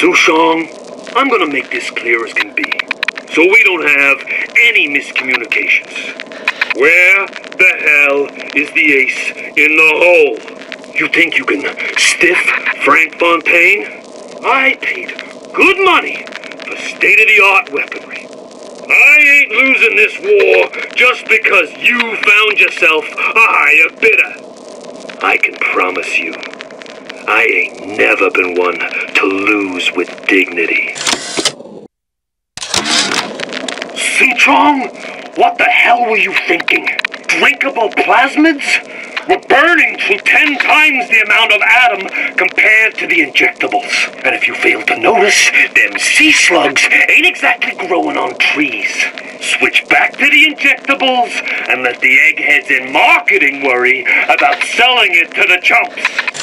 Suchong, I'm gonna make this clear as can be, so we don't have any miscommunications. Where the hell is the ace in the hole? You think you can stiff Frank Fontaine? I paid good money for state-of-the-art weaponry. I ain't losing this war just because you found yourself a higher bidder. I can promise you, I ain't never been one to lose with dignity. Suchong, what the hell were you thinking? Drinkable plasmids? We're burning through ten times the amount of ADAM compared to the injectables. And if you fail to notice, them sea slugs ain't exactly growing on trees. Switch back to the injectables and let the eggheads in marketing worry about selling it to the chumps.